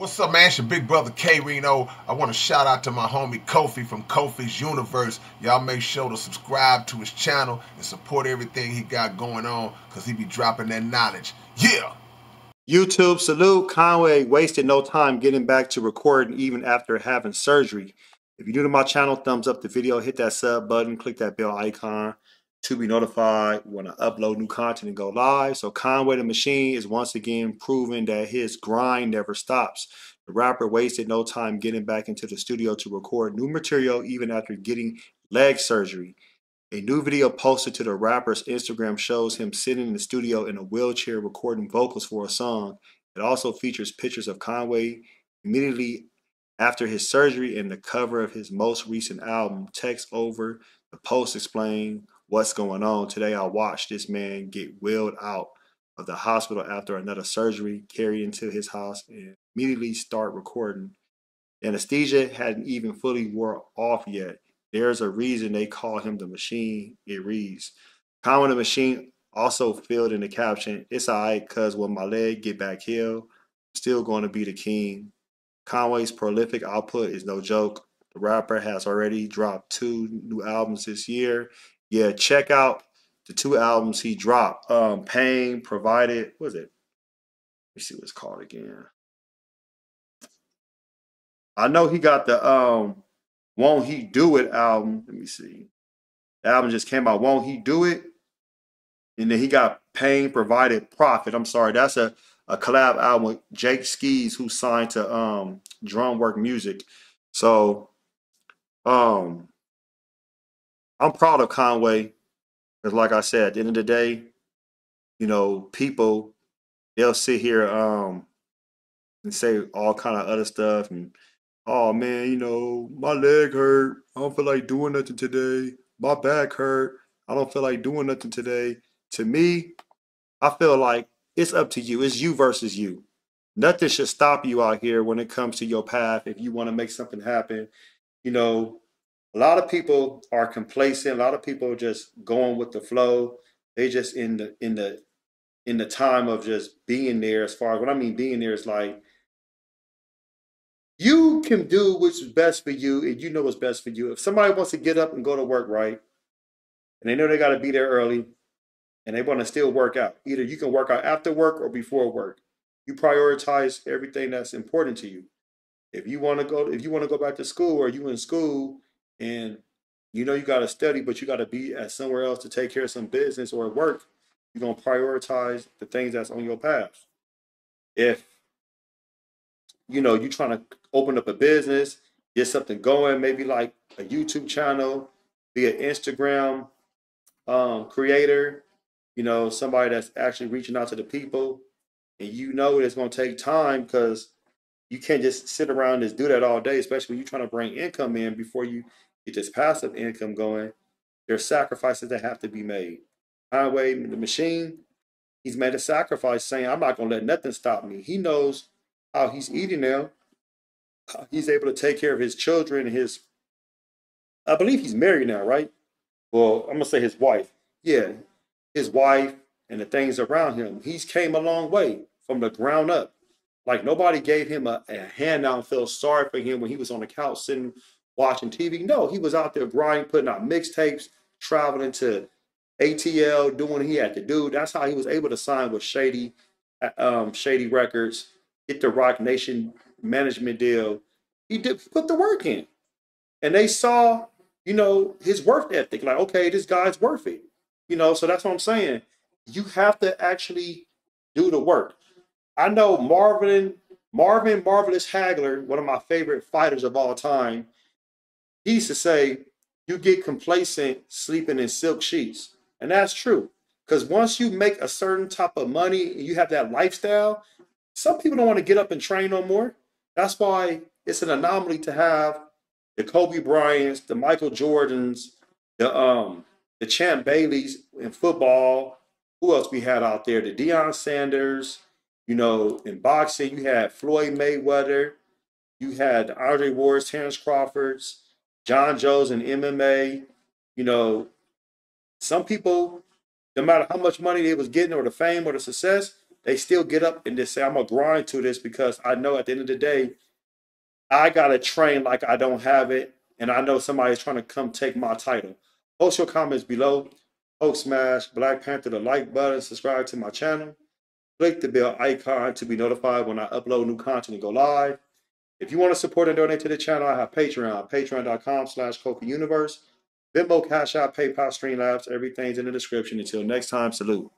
What's up, man? It's your big brother K Reno. I want to shout out to my homie Kofi from Kofi's Universe. Y'all make sure to subscribe to his channel and support everything he got going on because he be dropping that knowledge. Yeah! YouTube salute. Conway wasted no time getting back to recording even after having surgery. If you're new to my channel, thumbs up the video, hit that sub button, click that bell icon to be notified when I upload new content and go live. So Conway the Machine is once again proving that his grind never stops. The rapper wasted no time getting back into the studio to record new material even after getting leg surgery. A new video posted to the rapper's Instagram shows him sitting in the studio in a wheelchair recording vocals for a song. It also features pictures of Conway immediately after his surgery and the cover of his most recent album. Text over the post explaining what's going on. Today I watched this man get wheeled out of the hospital after another surgery, carried into his house, and immediately start recording. anesthesia hadn't even fully wore off yet. There's a reason they call him the machine, it reads. Conway the machine also filled in the caption, it's alright cause when my leg get back healed, I'm still going to be the king. Conway's prolific output is no joke. The rapper has already dropped two new albums this year yeah, check out the two albums he dropped. Um, Pain Provided, what is it? Let me see what it's called again. I know he got the um Won't He Do It album. Let me see. The album just came out. Won't He Do It? And then he got Pain Provided Profit. I'm sorry, that's a, a collab album with Jae Skeese, who signed to um Drumwork Music. So um I'm proud of Conway because, like I said, at the end of the day, you know, people they'll sit here um and say all kind of other stuff and oh man, you know, my leg hurt. I don't feel like doing nothing today. My back hurt. I don't feel like doing nothing today. To me, I feel like it's up to you. It's you versus you. Nothing should stop you out here when it comes to your path. If you want to make something happen, you know, a lot of people are complacent. A lot of people are just going with the flow. They just in the in the in the time of just being there. As far as what I mean, being there is like you can do what's best for you, and you know what's best for you. If somebody wants to get up and go to work, right, and they know they got to be there early, and they want to still work out, either you can work out after work or before work. You prioritize everything that's important to you. If you want to go, if you want to go back to school, or you in school and you know you got to study, but you got to be at somewhere else to take care of some business or work, you're to prioritize the things that's on your path. If, you know, you're trying to open up a business, get something going, maybe like a YouTube channel, be an Instagram um, creator, you know, somebody that's actually reaching out to the people, and you know it's going to take time because you can't just sit around and do that all day, especially when you're trying to bring income in before you get this passive income going, there's sacrifices that have to be made. Conway, the machine, he's made a sacrifice saying, I'm not going to let nothing stop me. He knows how he's eating now. Uh, he's able to take care of his children, his, I believe he's married now, right? Well, I'm going to say his wife. Yeah, his wife and the things around him. He's came a long way from the ground up. Like nobody gave him a, a handout and felt sorry for him when he was on the couch sitting watching TV. No, he was out there grinding, putting out mixtapes, traveling to ATL, doing what he had to do. That's how he was able to sign with Shady, um, Shady Records, get the Roc Nation management deal. He did put the work in, and they saw, you know, his work ethic. Like, okay, this guy's worth it. You know, so that's what I'm saying. You have to actually do the work. I know Marvin, Marvin Marvelous Hagler, one of my favorite fighters of all time he used to say, you get complacent sleeping in silk sheets. And that's true. Because once you make a certain type of money and you have that lifestyle, some people don't want to get up and train no more. That's why it's an anomaly to have the Kobe Bryants, the Michael Jordans, the um the Champ Baileys in football. Who else we had out there? The Deion Sanders. You know, in boxing, you had Floyd Mayweather. You had Andre Ward, Terrence Crawfords. Jon Jones and MMA, you know, some people, no matter how much money they was getting or the fame or the success, they still get up and just say, I'm gonna grind to this because I know at the end of the day, I gotta train like I don't have it, and I know somebody's trying to come take my title. Post your comments below. Post smash Black Panther the like button, subscribe to my channel, click the bell icon to be notified when I upload new content and go live. If you want to support and donate to the channel, I have Patreon, patreon.com slash Universe. Venmo, Cash App, PayPal, Streamlabs, everything's in the description. Until next time, salute.